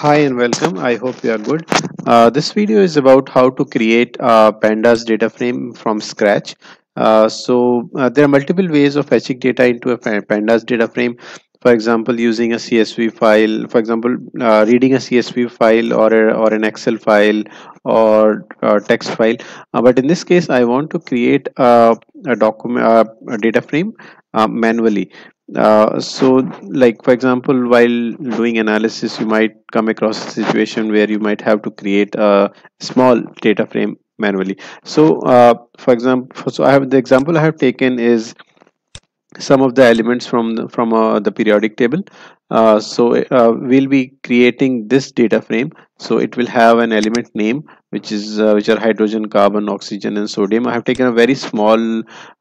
Hi and welcome. I hope you are good. Uh, this video is about how to create a pandas data frame from scratch. Uh, so uh, there are multiple ways of fetching data into a pandas data frame. For example, using a CSV file, for example, uh, reading a CSV file or, a, or an Excel file or a text file. Uh, but in this case, I want to create a, a document, a data frame uh, manually uh, so like for example while doing analysis you might come across a situation where you might have to create a small data frame manually. So uh, for example so i have the example i have taken is some of the elements from the, from uh, the periodic table. Uh, so uh, we'll be creating this data frame. So it will have an element name which is uh, which are hydrogen carbon oxygen and sodium. I have taken a very small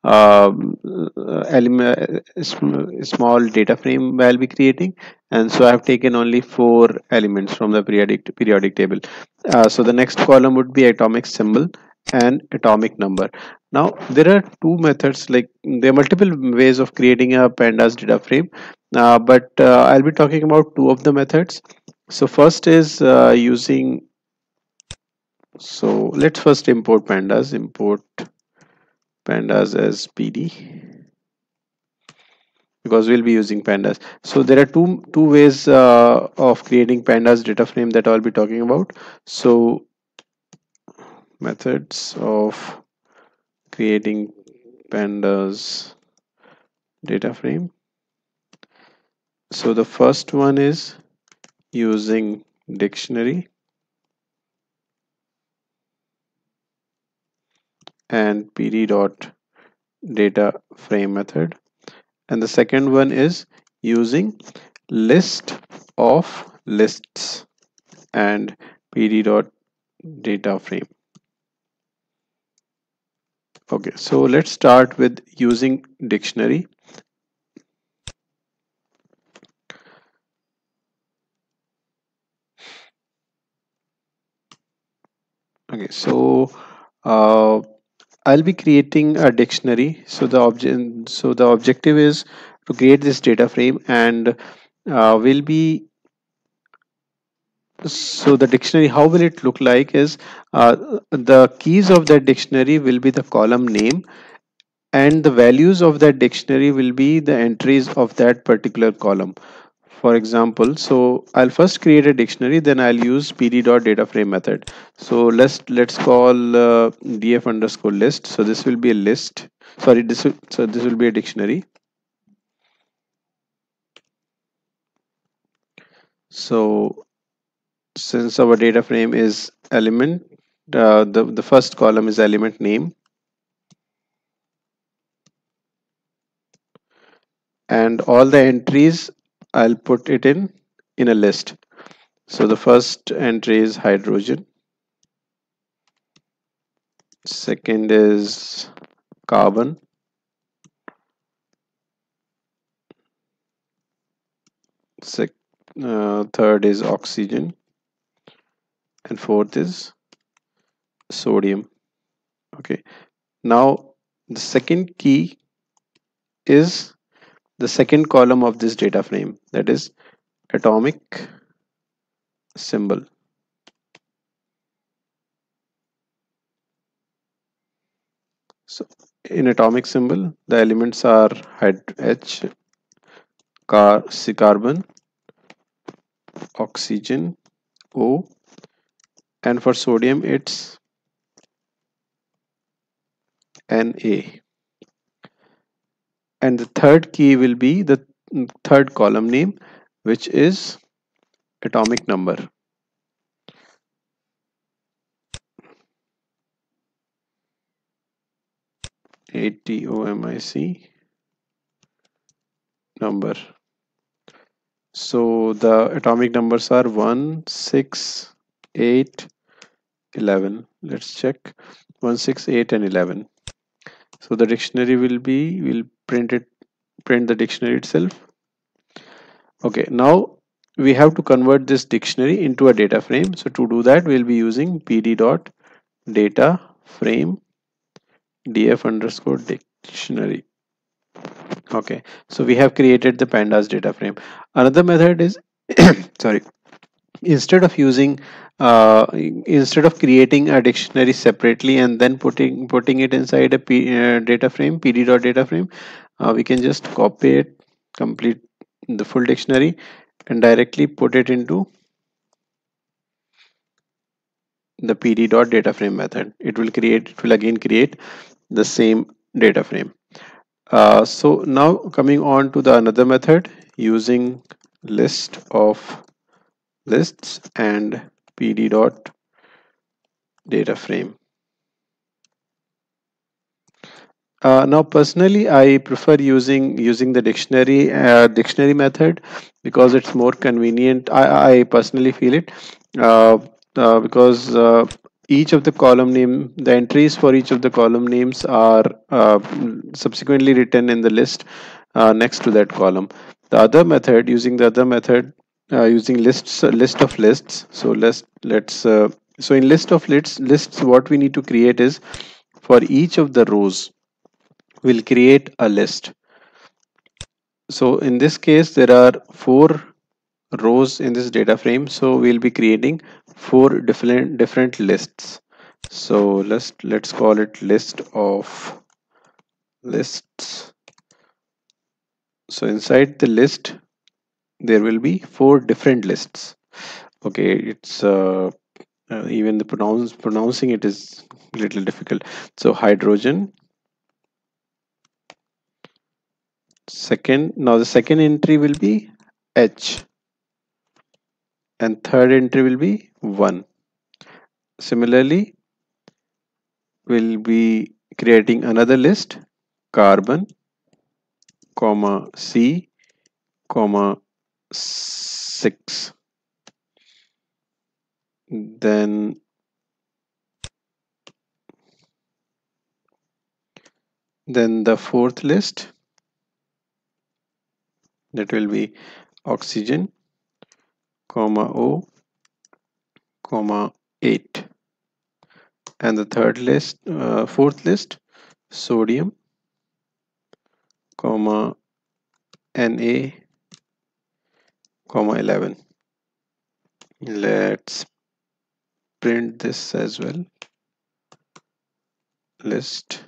um, uh, element small data frame i'll be creating. And so i have taken only four elements from the periodic periodic table. Uh, so the next column would be atomic symbol and atomic number now there are two methods like there are multiple ways of creating a pandas data frame uh, but uh, i'll be talking about two of the methods. So first is uh, using so let's first import pandas import pandas as pd because we'll be using pandas. So there are two two ways uh, of creating pandas data frame that i'll be talking about. So methods of creating pandas data frame. So the first one is using dictionary. And pd dot data frame method. And the second one is using list of lists and pd dot data frame okay so let's start with using dictionary. Okay so uh, I'll be creating a dictionary. So the object so the objective is to create this data frame and uh, we'll be so the dictionary how will it look like is uh, the keys of that dictionary will be the column name and the values of that dictionary will be the entries of that particular column. For example so i'll first create a dictionary then i'll use pd.dataframe method. So let's let's call uh, df underscore list. So this will be a list. Sorry this so this will be a dictionary. So since our data frame is element uh, the the first column is element name. And all the entries I'll put it in in a list. So the first entry is hydrogen. Second is carbon. Sec uh, third is oxygen and fourth is sodium. Okay. Now the second key is the second column of this data frame that is atomic symbol. So in atomic symbol the elements are H car C carbon oxygen O and for sodium it's Na. And the third key will be the third column name which is atomic number. ATOMIC number. So the atomic numbers are 1 6 8 11 let's check. 1 6 8 and 11 so the dictionary will be will print it print the dictionary itself. Okay now we have to convert this dictionary into a data frame. So to do that we'll be using pd dot data frame df underscore dictionary. Okay so we have created the pandas data frame. Another method is sorry instead of using uh, instead of creating a dictionary separately and then putting putting it inside a P, uh, data frame pd dot data frame uh, we can just copy it complete the full dictionary and directly put it into the pd dot data frame method. It will create it will again create the same data frame. Uh, so now coming on to the another method using list of lists and pd dot data frame. Uh, now personally i prefer using using the dictionary uh, dictionary method because it's more convenient. I, I personally feel it uh, uh, because uh, each of the column name the entries for each of the column names are uh, subsequently written in the list next to that column. The other method using the other method uh, using lists list of lists. So let's let's uh, so in list of lists lists what we need to create is for each of the rows we'll create a list. So in this case there are four rows in this data frame. So we'll be creating four different different lists. So let's let's call it list of lists. So inside the list there will be four different lists. Okay it's uh, uh, even the pronounce pronouncing it is little difficult. So hydrogen. Second now the second entry will be h. And third entry will be 1 similarly we'll be creating another list carbon comma c comma 6 then then the fourth list that will be oxygen comma O comma 8 and the third list uh, fourth list sodium comma Na comma 11 let's print this as well. List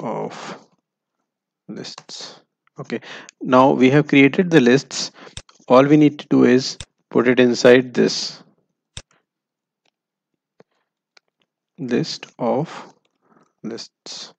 of lists. Okay. Now we have created the lists. All we need to do is put it inside this list of lists.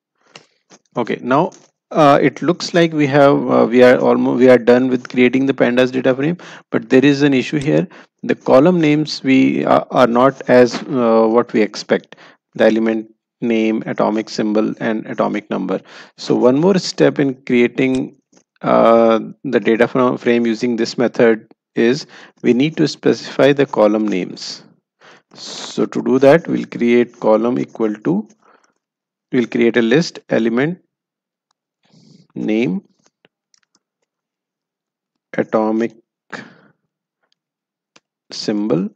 Okay. Now uh, it looks like we have uh, we are almost we are done with creating the pandas data frame but there is an issue here. The column names we are, are not as uh, what we expect. The element name atomic symbol and atomic number. So one more step in creating uh, the data frame using this method is we need to specify the column names. So to do that we'll create column equal to we'll create a list element name atomic symbol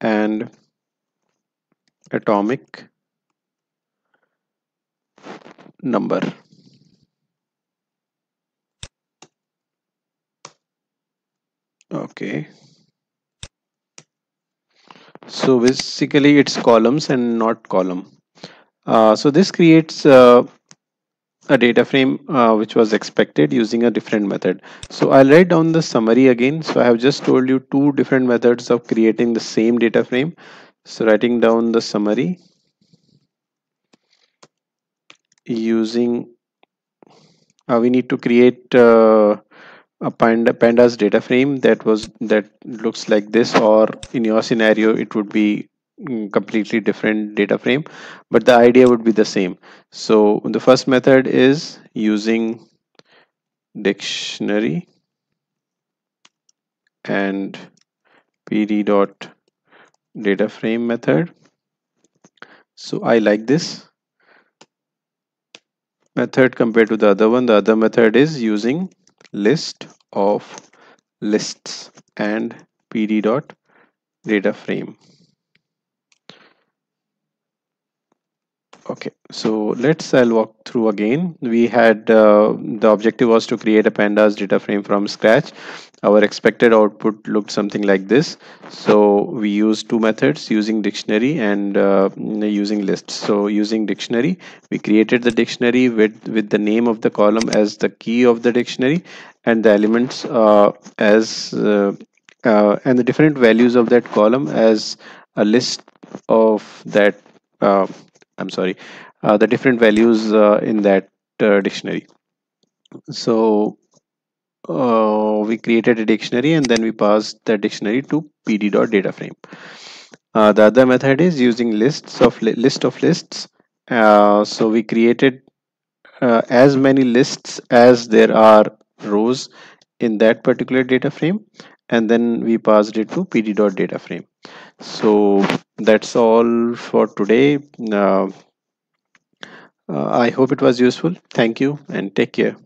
and atomic number. Okay. So basically it's columns and not column. Uh, so this creates uh, a data frame uh, which was expected using a different method. So i'll write down the summary again. So i have just told you two different methods of creating the same data frame. So writing down the summary using uh, we need to create uh, a panda pandas data frame that was that looks like this or in your scenario it would be Mm, completely different data frame but the idea would be the same. So the first method is using dictionary and pd dot data frame method. So i like this method compared to the other one. The other method is using list of lists and pd dot data frame okay so let's I'll walk through again. We had uh, the objective was to create a pandas data frame from scratch. Our expected output looked something like this. So we used two methods using dictionary and uh, using lists. So using dictionary, we created the dictionary with with the name of the column as the key of the dictionary and the elements uh, as uh, uh, and the different values of that column as a list of that. I'm sorry uh, the different values uh, in that uh, dictionary. So uh, we created a dictionary and then we passed the dictionary to pd.dataframe uh, the other method is using lists of li list of lists. Uh, so we created as many lists as there are rows in that particular data frame and then we passed it to pd.dataframe so that's all for today uh, uh, I hope it was useful. Thank you and take care.